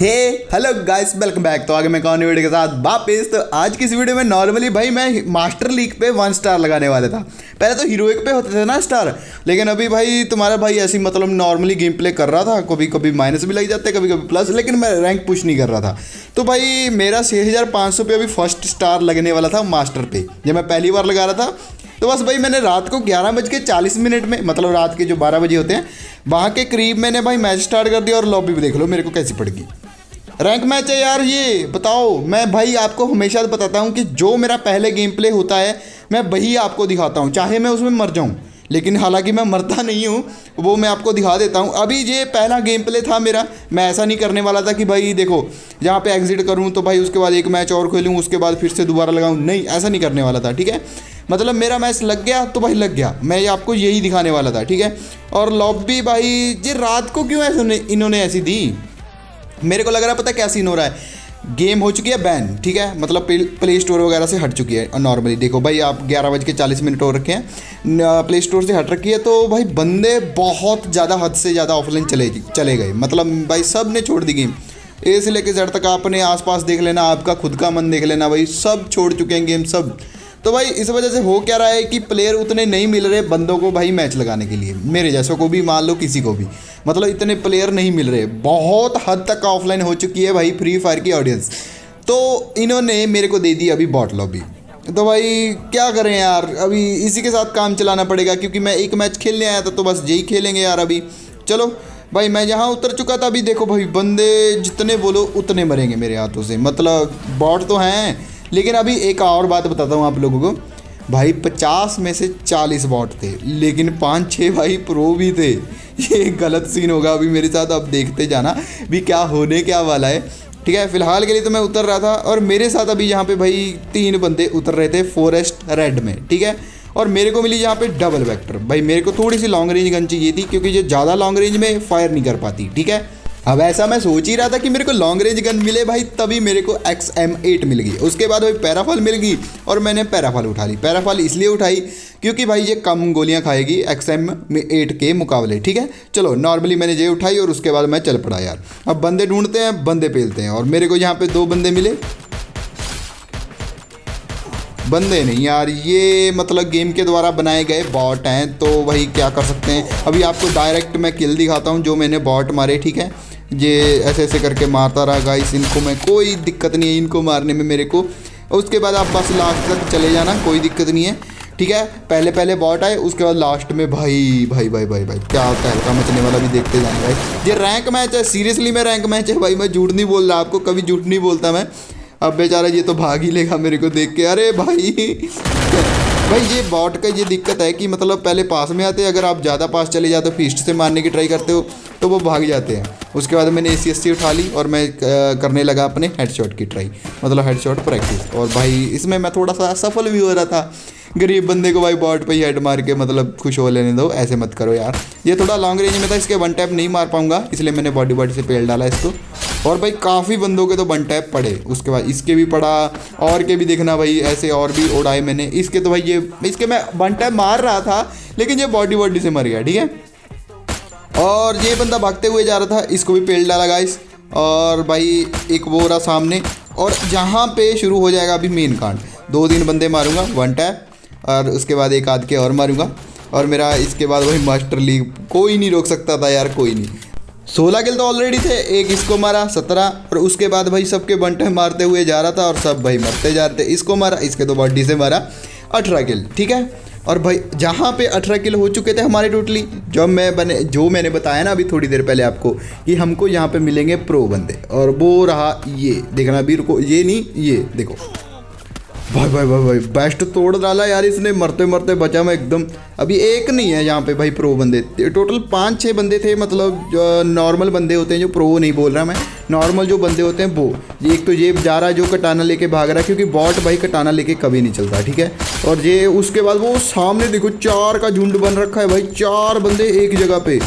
Hey hello guys welcome back तो आगे मैं कौन वीडियो के साथ? वापस तो आज की इस वीडियो में नॉर्मली भाई मैं मास्टर लीग पे वन स्टार लगाने वाला था। पहले तो हीरोइक पे होते थे ना स्टार लेकिन अभी भाई तुम्हारा भाई ऐसी मतलब नॉर्मली गेम प्ले कर रहा था कभी कभी माइनस भी लग जाते कभी कभी प्लस लेकिन मैं रैंक पुश नहीं कर रहा था। तो भाई मेरा छः हज़ार पाँच सौ पे अभी फ़र्स्ट स्टार लगने वाला था मास्टर पे, जब मैं पहली बार लगा रहा था। तो बस भाई मैंने रात को ग्यारह बज के चालीस मिनट में मतलब रात के जो बारह बजे होते हैं, वहाँ के करीब मैंने भाई मैच स्टार्ट कर दिया और लॉबी भी देख लो, मेरे को कैसी पड़गी रैंक मैच है यार ये, बताओ। मैं भाई आपको हमेशा बताता हूँ कि जो मेरा पहले गेम प्ले होता है, मैं वही आपको दिखाता हूँ। चाहे मैं उसमें मर जाऊँ, लेकिन हालाँकि मैं मरता नहीं हूँ, वो मैं आपको दिखा देता हूँ। अभी ये पहला गेम प्ले था मेरा, मैं ऐसा नहीं करने वाला था कि भाई, देखो जहाँ पे एग्जिट करूँ तो भाई उसके बाद एक मैच और खेलूँ, उसके बाद फिर से दोबारा लगाऊँ। नहीं, ऐसा नहीं करने वाला था, ठीक है? मतलब मेरा मैच लग गया तो भाई लग गया। मैं आपको यही दिखाने वाला था, ठीक है? और लॉबी भाई, ये रात को क्यों ऐसे इन्होंने ऐसी दी? मेरे को लग रहा है, पता क्या सीन हो रहा है? गेम हो चुकी है बैन ठीक है? मतलब प्ले स्टोर वगैरह से हट चुकी है नॉर्मली देखो भाई, आप ग्यारह बज के चालीस मिनट हो रखे हैं प्ले स्टोर से हट रखी है तो भाई, बंदे बहुत ज़्यादा हद से ज़्यादा ऑफलाइन चले चले गए। मतलब भाई, सबने छोड़ दी गेम ए से लेके जड़ तक आपने आसपास देख लेना, आपका खुद का मन देख लेना, भाई, सब छोड़ चुके हैं गेम सब। तो भाई, इस वजह से हो क्या रहा है कि प्लेयर उतने नहीं मिल रहे बंदों को भाई मैच लगाने के लिए। मेरे जैसों को भी, मान लो किसी को भी। मतलब इतने प्लेयर नहीं मिल रहे। बहुत हद तक ऑफलाइन हो चुकी है भाई फ्री फायर की ऑडियंस तो इन्होंने मेरे को दे दी अभी बॉट लॉबी तो भाई, क्या करें यार? अभी इसी के साथ काम चलाना पड़ेगा, क्योंकि मैं एक मैच खेलने आया था तो बस यही खेलेंगे यार अभी। चलो, भाई, मैं यहाँ उतर चुका था, अभी देखो भाई, बंदे जितने बोलो उतने मरेंगे मेरे हाथों से। मतलब बॉट तो हैं। लेकिन अभी एक और बात बताता हूँ आप लोगों को। भाई पचास में से चालीस बॉट थे, लेकिन पाँच छः भाई प्रो भी थे। ये गलत सीन होगा अभी मेरे साथ अब देखते जाना भी क्या होने क्या वाला है। ठीक है, फ़िलहाल के लिए तो मैं उतर रहा था और मेरे साथ अभी यहाँ पे भाई तीन बंदे उतर रहे थे फॉरेस्ट रेड में, ठीक है? और मेरे को मिली यहाँ पे डबल वेक्टर भाई मेरे को थोड़ी सी लॉन्ग रेंज गन चाहिए थी क्योंकि ये ज़्यादा लॉन्ग रेंज में फायर नहीं कर पाती, ठीक है? अब ऐसा मैं सोच ही रहा था कि मेरे को लॉन्ग रेंज गन मिले भाई, तभी मेरे को एक्स एम एट मिल गई। उसके बाद भाई पैराफॉल मिल गई और मैंने पैराफॉल उठा ली। पैराफॉल इसलिए उठाई क्योंकि भाई ये कम गोलियाँ खाएगी एक्स एम एट के मुकाबले, ठीक है? चलो नॉर्मली मैंने ये उठाई और उसके बाद मैं चल पड़ा यार। अब बंदे ढूंढते हैं, बंदे पेलते हैं और मेरे को यहाँ पे दो बंदे मिले। बंदे नहीं यार, ये मतलब गेम के द्वारा बनाए गए बॉट हैं तो वही क्या कर सकते हैं? अभी आपको डायरेक्ट मैं किल दिखाता हूँ जो मैंने बॉट मारे, ठीक है? ये ऐसे ऐसे करके मारता रहा गाइस इनको मैं, कोई दिक्कत नहीं है, इनको मारने में मेरे को उसके बाद आप बस लास्ट तक चले जाना, कोई दिक्कत नहीं है, ठीक है? पहले पहले बॉट आए, उसके बाद लास्ट में भाई भाई भाई भाई भाई, क्या तहलका मचने वाला भी देखते जाना, भाई। ये रैंक मैच है सीरियसली मैं रैंक मैच है, भाई, मैं झूठ नहीं बोल रहा, आपको कभी झूठ नहीं बोलता मैं। अब बेचारा ये तो भाग ही लेगा मेरे को देख के, अरे भाई। भाई, ये बॉट का ये दिक्कत है कि मतलब पहले पास में आते अगर आप ज़्यादा पास चले जाते हो फीस्ट से मारने की ट्राई करते हो तो वो भाग जाते हैं। उसके बाद मैंने ए सी उठा ली और मैं करने लगा अपने हेडशॉट की ट्राई मतलब हेडशॉट प्रैक्टिस और भाई, इसमें मैं थोड़ा सा सफल भी हो रहा था। गरीब बंदे को भाई बॉट पे ही हेड मार के मतलब खुश हो लेने दो, ऐसे मत करो यार। ये थोड़ा लॉन्ग रेंज में था, इसके वन टैप नहीं मार पाऊँगा, इसलिए मैंने बॉडी बॉडी से पेल डाला इसको। और भाई, काफ़ी बंदों के तो वन टैप पड़े, उसके बाद इसके भी पड़ा, और के भी देखना भाई, ऐसे और भी उड़ाए मैंने। इसके तो भाई ये, इसके मैं वन टैप मार रहा था, लेकिन ये बॉडी बॉडी से मर गया, ठीक है? और ये बंदा भागते हुए जा रहा था, इसको भी पेल डाला गाइस और भाई, एक वो रहा सामने। और जहाँ पे शुरू हो जाएगा अभी मेन कांड दो तीन बंदे मारूँगा वन टैप और उसके बाद एक आध के और मारूँगा। और मेरा इसके बाद वही मास्टर लीग कोई नहीं रोक सकता था यार, कोई नहीं। सोलह किल तो ऑलरेडी थे, एक इसको मारा, सत्रह, और उसके बाद भाई सबके बंटे मारते हुए जा रहा था, और सब भाई मरते जा रहे थे। इसको मारा, इसके तो बॉडी से मारा, अठारह किल ठीक है? और भाई, जहाँ पे अठारह किल हो चुके थे हमारे टोटली, जब मैं बने, जो मैंने बताया ना अभी थोड़ी देर पहले आपको, कि हमको यहाँ पे मिलेंगे प्रो बंदे। और वो रहा ये, देखना अभी रुको, ये नहीं, ये, देखो। भाई भाई भाई भाई बेस्ट तोड़ डाला यार इसने मरते मरते बचा मैं एकदम। अभी एक नहीं है यहाँ पे भाई प्रो बंदे। टोटल पाँच छः बंदे थे मतलब नॉर्मल बंदे होते हैं, जो प्रो नहीं बोल रहा मैं। नॉर्मल जो बंदे होते हैं वो। एक तो ये जा रहा है जो कटाना लेके भाग रहा है, क्योंकि बॉट भाई कटाना लेके कभी नहीं चलता, ठीक है? और ये उसके बाद वो सामने देखो, चार का झुंड बन रखा है भाई, चार बंदे एक जगह पे।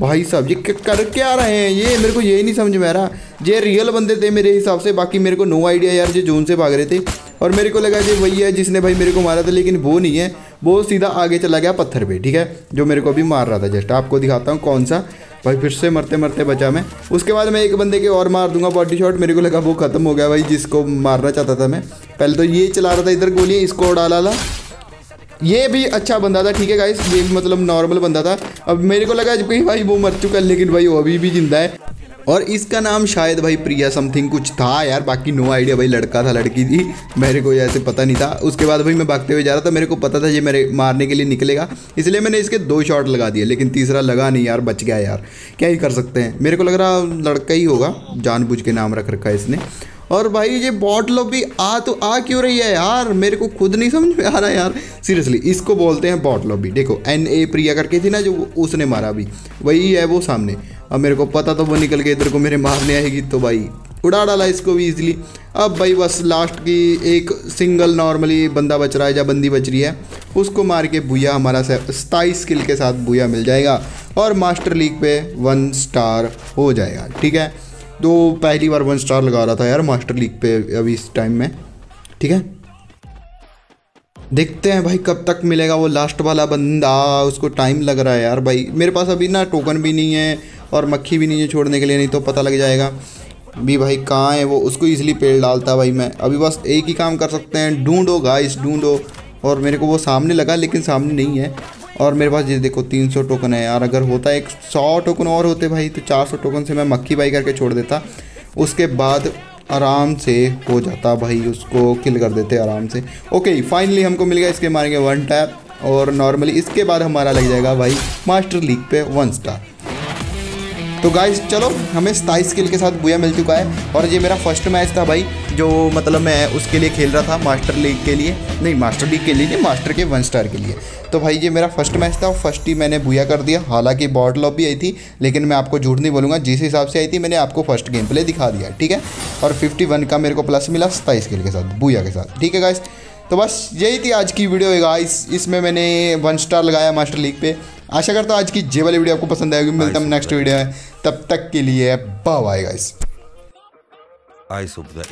भाई साहब, ये कर क्या रहे हैं? ये मेरे को यही नहीं समझ में आ रहा। ये रियल बंदे थे मेरे हिसाब से, बाकी मेरे को नो आइडिया यार जो जोन से भाग रहे थे। और मेरे को लगा ये वही है जिसने भाई मेरे को मारा था, लेकिन वो नहीं है। वो सीधा आगे चला गया पत्थर पे, ठीक है? जो मेरे को अभी मार रहा था, जस्ट आपको दिखाता हूँ कौन सा। भाई फिर से मरते मरते बचा मैं। उसके बाद मैं एक बंदे के और मार दूँगा बॉडी शॉट मेरे को लगा वो खत्म हो गया भाई, जिसको मारना चाहता था मैं। पहले तो ये चला रहा था इधर गोली, इसको डाला ला ये भी अच्छा बंदा था, ठीक है गाइस ये मतलब नॉर्मल बंदा था। अब मेरे को लगा भाई वो मर चुका है, लेकिन भाई वो अभी भी ज़िंदा है। और इसका नाम शायद भाई प्रिया समथिंग कुछ था यार, बाकी नो आइडिया भाई, लड़का था, लड़की थी, मेरे को ऐसे पता नहीं था। उसके बाद भाई मैं भागते हुए जा रहा था, मेरे को पता था ये मेरे मारने के लिए निकलेगा, इसलिए मैंने इसके दो शॉट लगा दिए, लेकिन तीसरा लगा नहीं यार, बच गया यार। क्या ही कर सकते हैं? मेरे को लग रहा लड़का ही होगा, जानबूझ के नाम रख रखा है इसने। और भाई ये बॉट लॉबी आ तो आ क्यों रही है यार? मेरे को खुद नहीं समझ में आ रहा यार। सीरियसली इसको बोलते हैं बॉट लॉबी देखो एन ए प्रिया करके थी ना जो उसने मारा अभी। वही है वो सामने। अब मेरे को पता तो वो निकल के इधर को मेरे मारने आएगी तो भाई। उड़ा डाला इसको भी इजीली अब भाई बस लास्ट की एक सिंगल नॉर्मली बंदा बच रहा है या बंदी बच रही है, उसको मार के भूया हमारा सताईस स्किल के साथ भूया मिल जाएगा और मास्टर लीग पे वन स्टार हो जाएगा। ठीक है? तो पहली बार वन स्टार लगा रहा था यार मास्टर लीग पे अभी इस टाइम में। ठीक है? देखते हैं भाई कब तक मिलेगा वो लास्ट वाला बंदा। उसको टाइम लग रहा है यार भाई। मेरे पास अभी ना टोकन भी नहीं है और मक्खी भी नहीं है छोड़ने के लिए, नहीं तो पता लग जाएगा। भी भाई कहाँ है वो? उसको इजीली पेड़ डालता भाई मैं। अभी बस एक ही काम कर सकते हैं। ढूंढो गाइस ढूंढो। और मेरे को वो सामने लगा, लेकिन सामने नहीं है। और मेरे पास, ये देखो, तीन सौ टोकन है यार। अगर होता एक सौ टोकन और होते भाई तो चार सौ टोकन से मैं मक्खी बाई करके छोड़ देता। उसके बाद आराम से हो जाता भाई, उसको किल कर देते आराम से। ओके फाइनली हमको मिल गया, इसके मारेंगे वन टैप और नॉर्मली इसके बाद हमारा लग जाएगा भाई मास्टर लीग पे वन स्टार तो गाइस चलो, हमें सताईस स्किल के साथ बुया मिल चुका है। और ये मेरा फ़र्स्ट मैच था भाई, जो मतलब मैं उसके लिए खेल रहा था मास्टर लीग के लिए। नहीं मास्टर लीग के लिए नहीं मास्टर के वन स्टार के लिए। तो भाई, ये मेरा फ़र्स्ट मैच था फ़र्स्ट ही मैंने बुया कर दिया। हालाँकि बॉट लॉप भी आई थी, लेकिन मैं आपको झूठ नहीं बोलूँगा, जिस हिसाब से आई थी, मैंने आपको फ़र्स्ट गेम प्ले दिखा दिया, ठीक है? और फिफ्टी वन का मेरे को प्लस मिला सताईस स्किल के साथ, बुया के साथ, ठीक है गाइस तो बस, यही थी आज की वीडियो गाइस इसमें मैंने वन स्टार लगाया मास्टर लीग पे। आशा करता हूँ आज की जे वाली वीडियो आपको पसंद आएगी। मिलता हम नेक्स्ट वीडियो में। तब तक के लिए बाय गाइस आई सुप द.